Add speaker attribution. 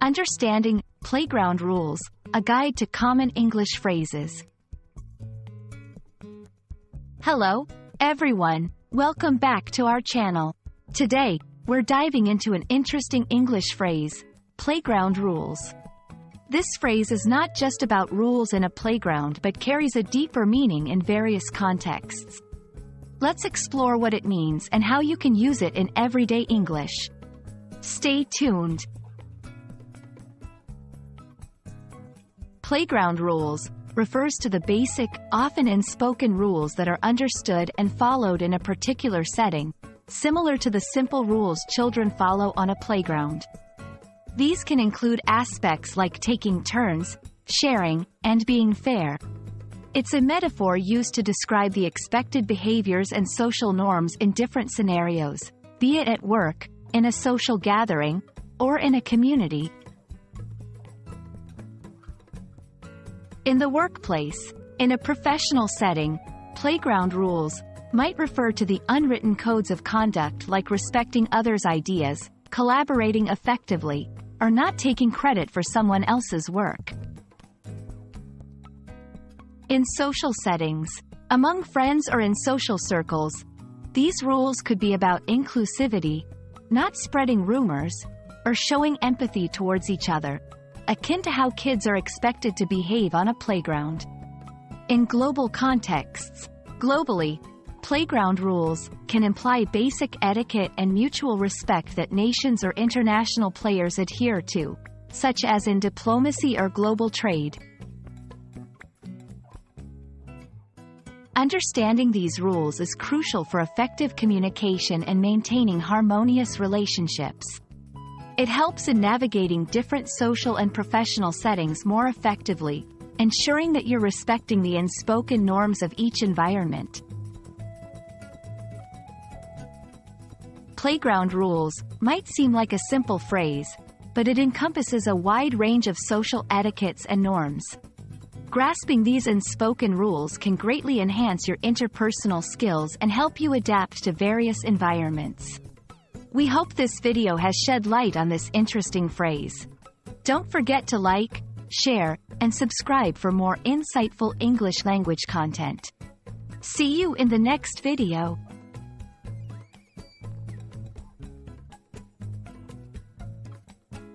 Speaker 1: Understanding Playground Rules, a guide to common English phrases. Hello, everyone. Welcome back to our channel. Today, we're diving into an interesting English phrase, playground rules. This phrase is not just about rules in a playground but carries a deeper meaning in various contexts. Let's explore what it means and how you can use it in everyday English. Stay tuned. Playground rules refers to the basic, often unspoken rules that are understood and followed in a particular setting, similar to the simple rules children follow on a playground. These can include aspects like taking turns, sharing, and being fair. It's a metaphor used to describe the expected behaviors and social norms in different scenarios, be it at work, in a social gathering, or in a community. In the workplace, in a professional setting, playground rules might refer to the unwritten codes of conduct like respecting others' ideas, collaborating effectively, or not taking credit for someone else's work. In social settings, among friends or in social circles, these rules could be about inclusivity, not spreading rumors, or showing empathy towards each other, akin to how kids are expected to behave on a playground. In global contexts, globally, Playground rules can imply basic etiquette and mutual respect that nations or international players adhere to, such as in diplomacy or global trade. Understanding these rules is crucial for effective communication and maintaining harmonious relationships. It helps in navigating different social and professional settings more effectively, ensuring that you're respecting the unspoken norms of each environment. Playground rules might seem like a simple phrase, but it encompasses a wide range of social etiquettes and norms. Grasping these unspoken rules can greatly enhance your interpersonal skills and help you adapt to various environments. We hope this video has shed light on this interesting phrase. Don't forget to like, share, and subscribe for more insightful English language content. See you in the next video.